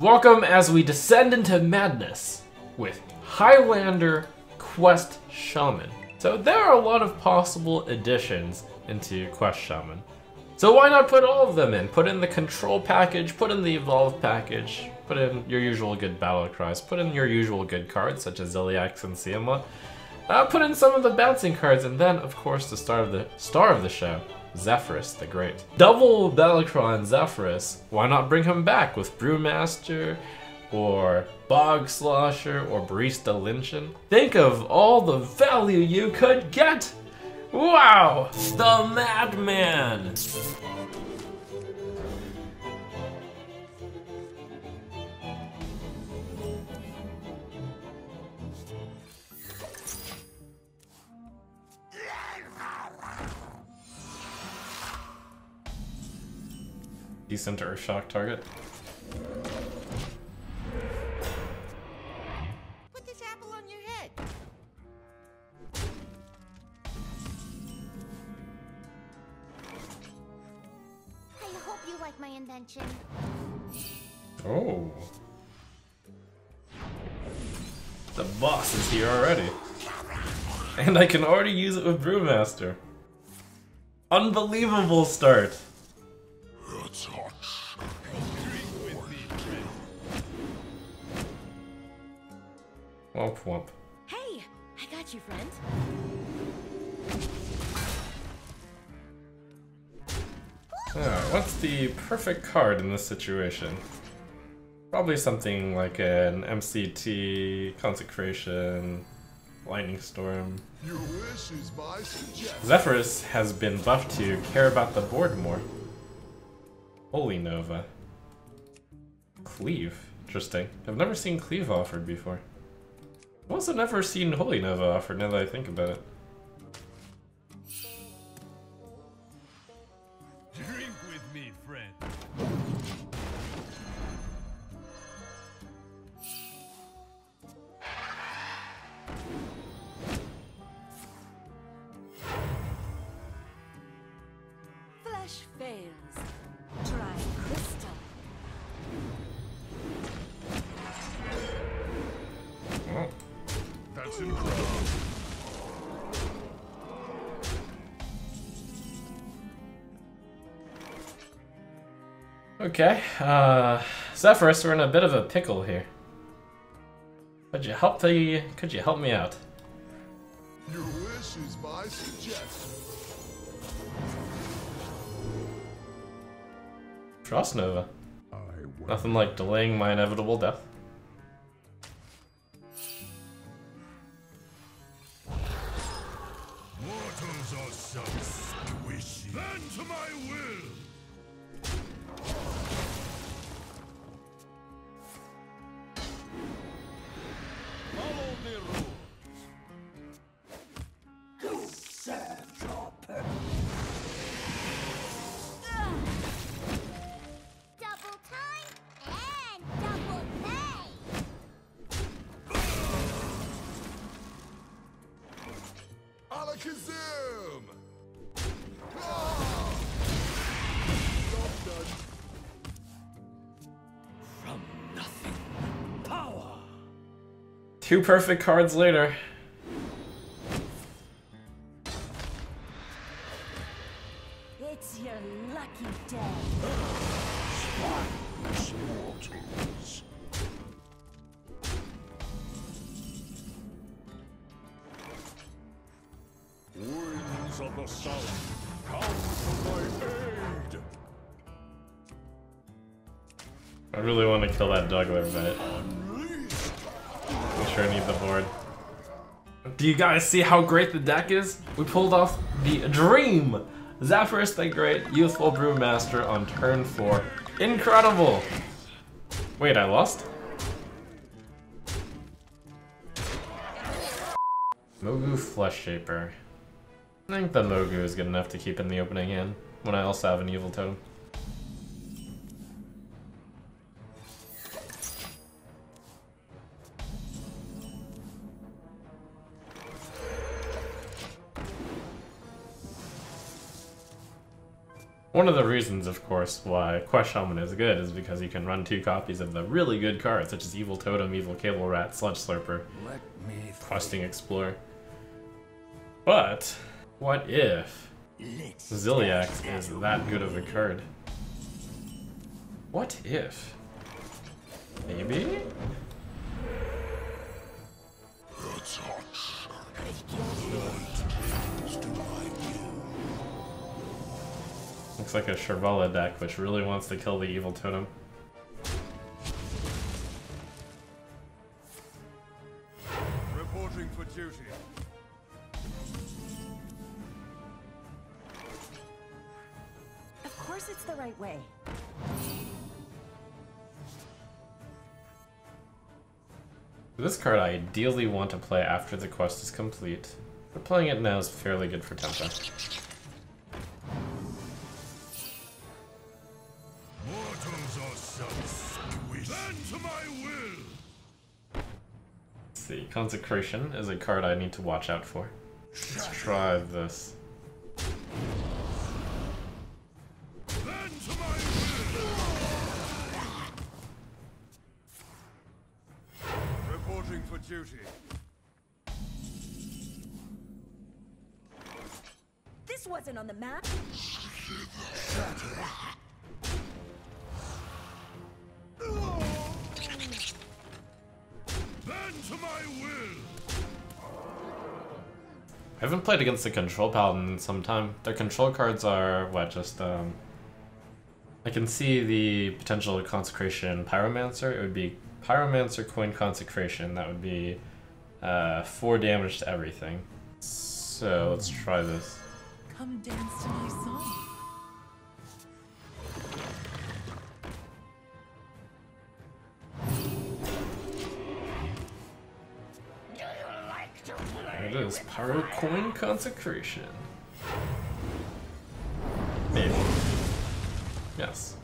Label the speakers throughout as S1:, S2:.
S1: Welcome as we descend into madness with Highlander Quest Shaman. So there are a lot of possible additions into Quest Shaman. So why not put all of them in? Put in the control package, put in the evolve package, put in your usual good battle cries, put in your usual good cards such as Ziliax and Siamat, uh, put in some of the bouncing cards, and then of course the star of the star of the show, Zephrys the Great. Double and Zephrys, why not bring him back with Brewmaster, or Bog Slosher, or Barista Lynchen? Think of all the value you could get! Wow! The Madman! Decent Earth Shock target.
S2: Put this apple on your head. I hope you like my invention.
S1: Oh. The boss is here already. And I can already use it with Brewmaster. Unbelievable start. Oh, womp womp.
S2: Hey, I got you, friend.
S1: Alright, what's the perfect card in this situation? Probably something like an MCT, Consecration, Lightning Storm.
S3: Your wish is my.
S1: Zephrys has been buffed to care about the board more. Holy Nova. Cleave. Interesting. I've never seen Cleave offered before. I've also never seen Holy Nova offered now that I think about it. Okay, uh, Zephrys, we're in a bit of a pickle here. Could you help the, could you help me out?
S3: Your wish is my suggestion.
S1: Frost Nova. Nothing like delaying my inevitable death.
S4: Double time and double pay.
S3: Alakazam! Ah! Job done.
S1: Two perfect cards later.
S2: It's your lucky day.
S3: Winds of the south, come to my aid!
S1: I really want to kill that Dougler, but
S3: Unleash!
S1: I sure need the board. Do you guys see how great the deck is? We pulled off the dream! Zephrys the Great, Youthful Brewmaster on turn 4. Incredible! Wait, I lost? Mogu Flesh Shaper. I think the Mogu is good enough to keep in the opening hand when I also have an Evil Totem. One of the reasons, of course, why Quest Shaman is good is because you can run two copies of the really good cards, such as Evil Totem, Evil Cable Rat, Sludge Slurper,
S3: Let me
S1: Questing Explorer. But, what if Ziliax is that good of a card? What if? Maybe? Looks like a Shirvallah deck, which really wants to kill the Evil Totem.
S3: Reporting for duty.
S2: Of course it's the right way.
S1: This card I ideally want to play after the quest is complete, but playing it now is fairly good for tempo. Consecration is a card I need to watch out for. Let's try this.
S3: Bend to my will. Reporting for duty.
S2: This wasn't on the map.
S1: I haven't played against the Control Paladin in some time. Their control cards are, what, just, um... I can see the potential Consecration Pyromancer. It would be Pyromancer Coin Consecration. That would be uh, 4 damage to everything. So, let's try this.
S2: Come dance to my song.
S1: Is, Pyro Coin Consecration. Maybe. Yes.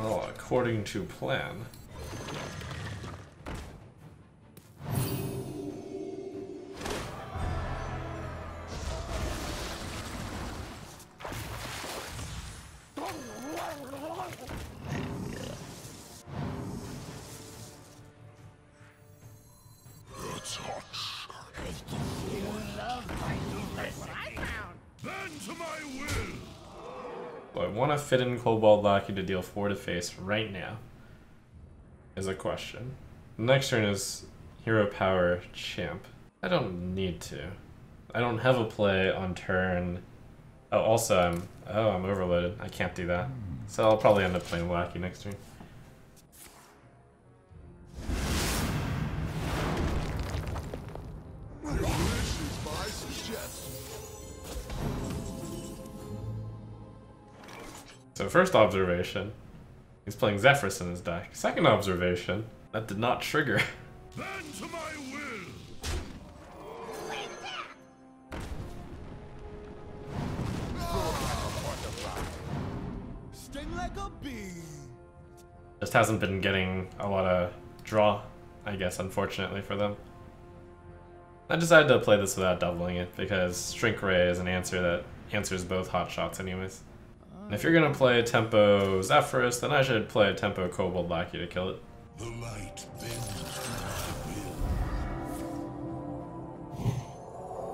S1: Oh, according to plan. Fit in Kobold Lackey to deal 4 to face right now? Is a question. Next turn is Hero Power Champ. I don't need to. I don't have a play on turn. Oh, also I'm. Oh, I'm overloaded. I can't do that. So I'll probably end up playing Lackey next turn. So first observation, he's playing Zephrys in his deck. Second observation, that did not trigger. Just hasn't been getting a lot of draw, I guess, unfortunately for them. I decided to play this without doubling it because Shrink Ray is an answer that answers both hot shots anyways. And if you're gonna play a tempo Zephrys, then I should play a tempo Kobold Lackey to kill it.
S3: The light bends to my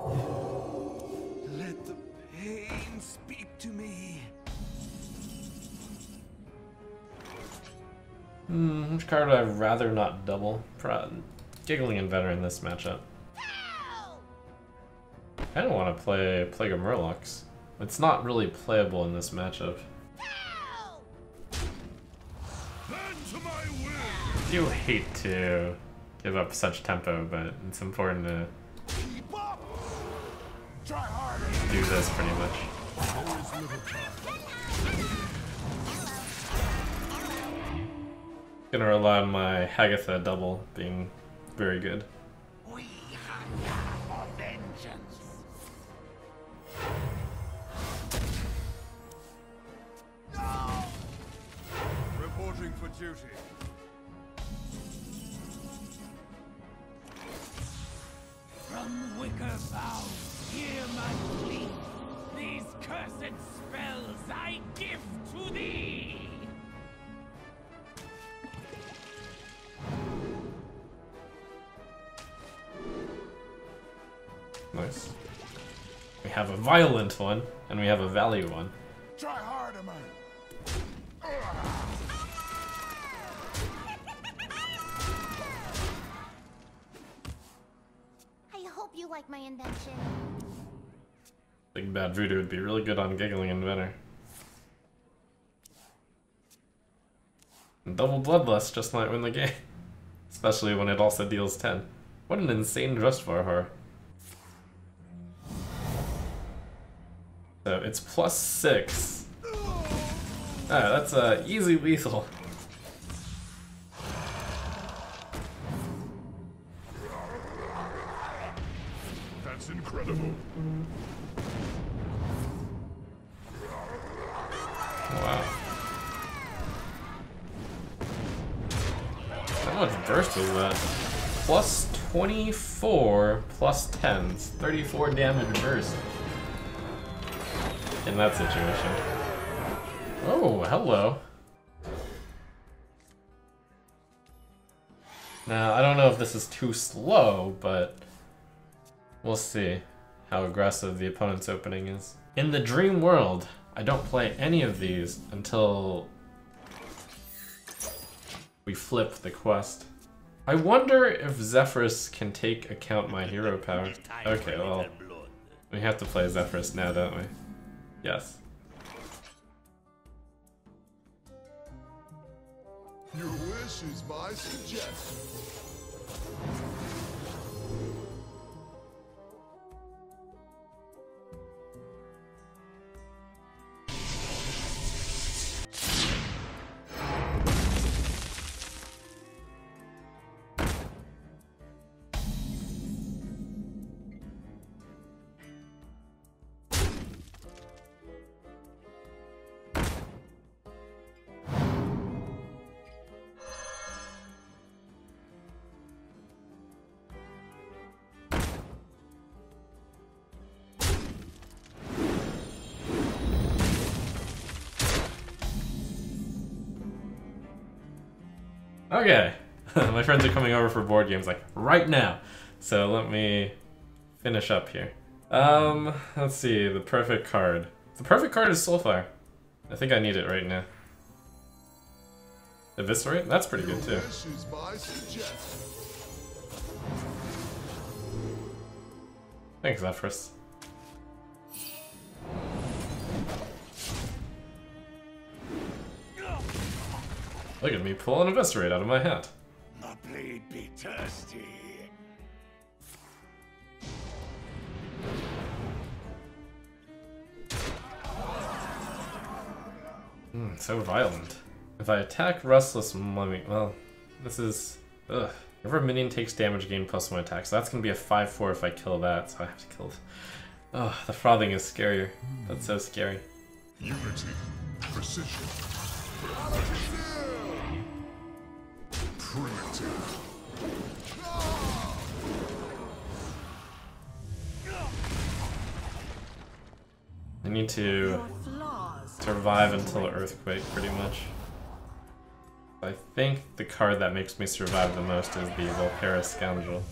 S3: will. Let the pain speak to me.
S1: Hmm, which card would I rather not double? Pro Giggling Inventor in this matchup. I don't want to play Plague of Murlocs. It's not really playable in this matchup. Do hate to give up such tempo, but it's important to do this pretty much. Gonna rely on my Hagatha double being very good.
S3: duty. From wicker vows, hear my plea.
S5: These cursed spells I give to thee!
S1: Nice. We have a violent one, and we have a value one.
S3: Try
S1: Big Bad Voodoo would be really good on Giggling Inventor. And Double Bloodlust just might win the game. Especially when it also deals 10. What an insane dress for her. So it's plus 6. Ah, that's uh, easy lethal.
S3: Incredible.
S1: Wow. How much burst was that? Plus 24 plus 10s. 34 damage burst. In that situation. Oh, hello. Now, I don't know if this is too slow, but we'll see how aggressive the opponent's opening is. In the dream world, I don't play any of these until we flip the quest. I wonder if Zephrys can take account my hero power. Okay, well, we have to play Zephrys now, don't we? Yes.
S3: Your wish is my suggestion.
S1: Okay. My friends are coming over for board games like right now. So let me finish up here. Um, let's see, the perfect card. The perfect card is Soulfire. I think I need it right now. Eviscerate? That's pretty good too. Thanks, Zephrys. Look at me pulling Eviscerate out of my hat.
S3: My blade be thirsty.
S1: Mm, so violent. If I attack Restless Mummy, well, this is... Ugh. Whenever a minion takes damage, gain plus one attack. So that's gonna be a 5-4 if I kill that, so I have to kill... Oh, the frothing is scarier. That's so scary.
S3: Unity. Precision.
S1: Need to survive until Earthquake, pretty much. I think the card that makes me survive the most is the Vulpera Scoundrel.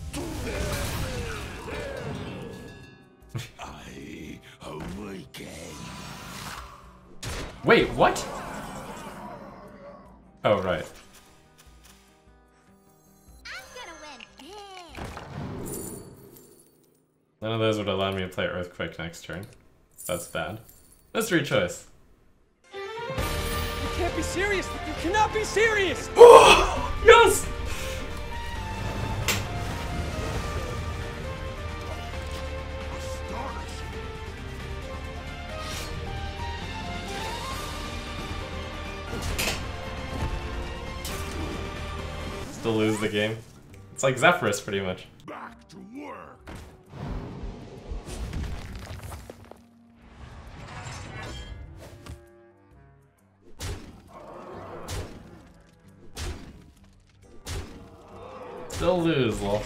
S3: I awaken.
S1: Wait, what? Oh, right. None of those would allow me to play Earthquake next turn. That's bad. Mystery choice.
S5: You can't be serious. You cannot be serious.
S1: Yes! Still lose the game. It's like Zephrys, pretty much. Still lose, lol.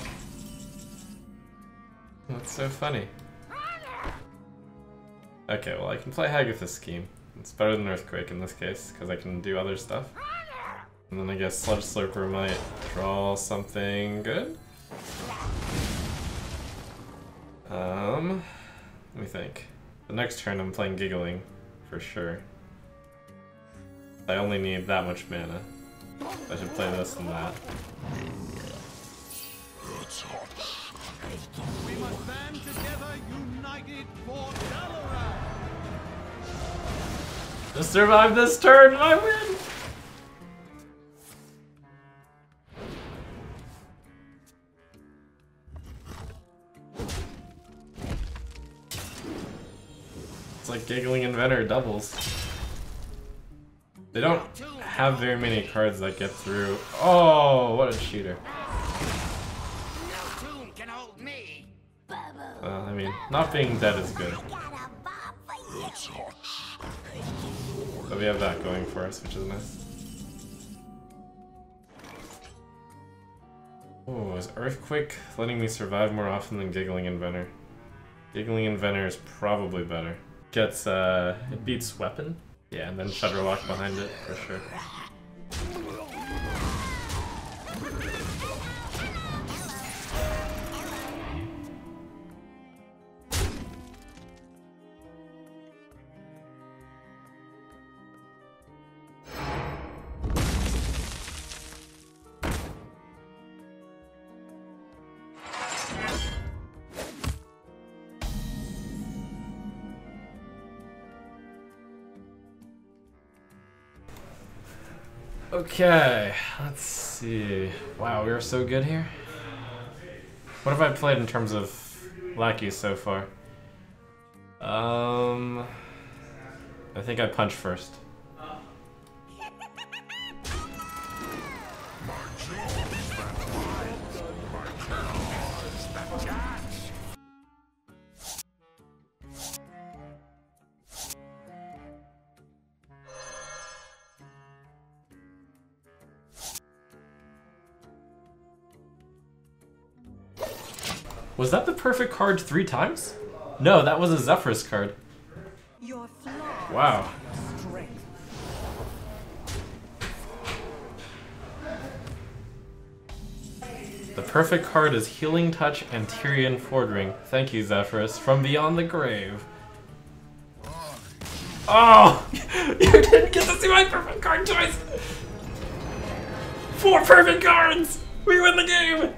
S1: That's so funny. Okay, well I can play Hagatha's scheme. It's better than Earthquake in this case, because I can do other stuff. And then I guess Sludge Slurper might draw something good? Um, let me think. The next turn I'm playing Giggling, for sure. I only need that much mana. I should play this and that.
S3: We must stand together, united for Dalaran!
S1: Just survive this turn I win! It's like Giggling Inventor doubles. They don't have very many cards that get through. Oh, what a cheater. Well, I mean, not being dead is good.
S4: Got a bob for you.
S1: But we have that going for us, which is nice. Oh, is Earthquake letting me survive more often than Giggling Inventor? Giggling Inventor is probably better. Gets, uh, it beats Weapon? Yeah, and then Shudderwock behind it, for sure. Okay, let's see. Wow, we are so good here. What have I played in terms of lackeys so far? Um, I think I punch first. Was that the perfect card three times? No, that was a Zephrys card. Wow. The perfect card is Healing Touch and Tirion Fordring. Thank you, Zephrys, from beyond the grave. Oh! you didn't get to see my perfect card choice! Four perfect cards! We win the game!